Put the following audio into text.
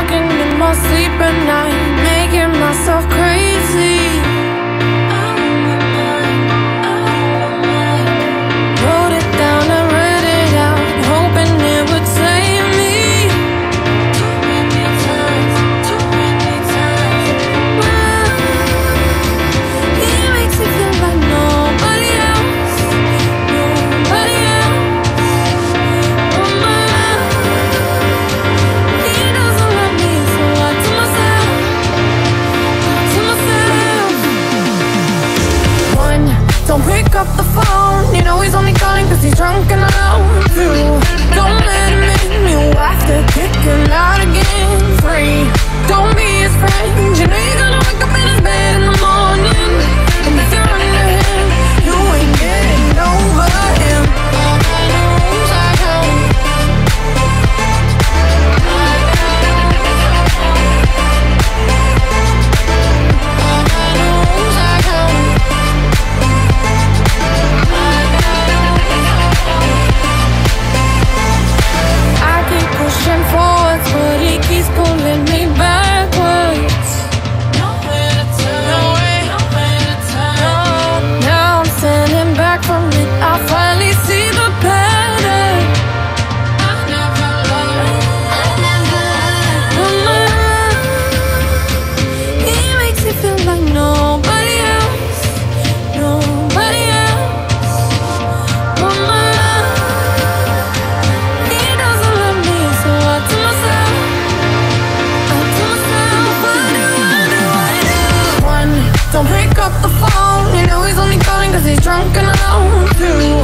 talking in my sleep at night, making myself cry. up the phone You know he's only calling because. I finally see the path. Don't pick up the phone, you know he's only calling cause he's drunk and alone too.